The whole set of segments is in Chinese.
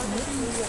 có nước như vậy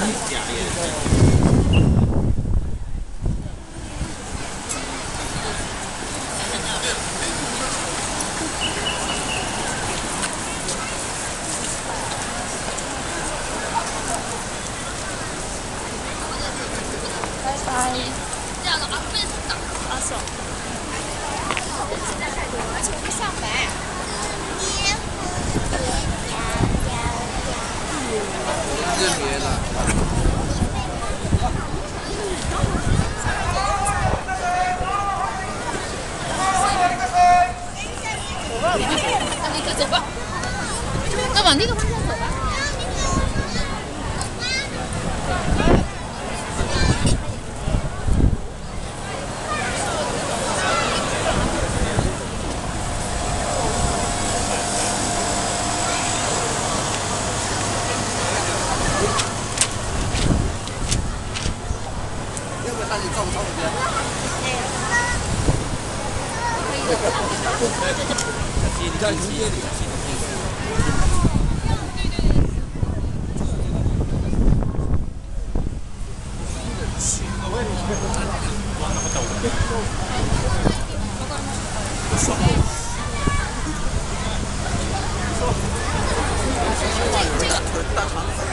拜拜。这样的啊，妹子呢？啊，是。而且还不上牌。这边的。再往那个方向。大肠。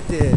出て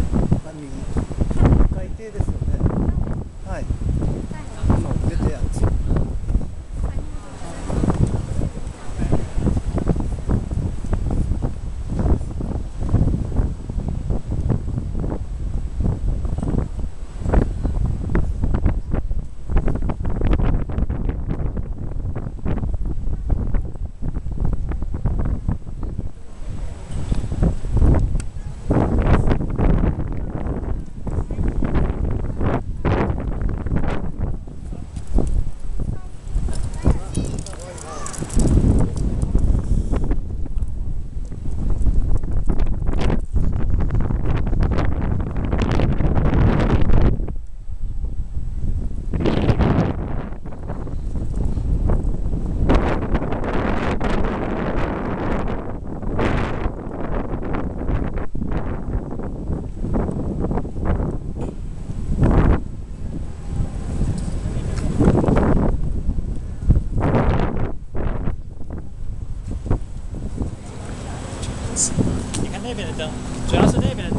你看那边的灯，主要是那边的。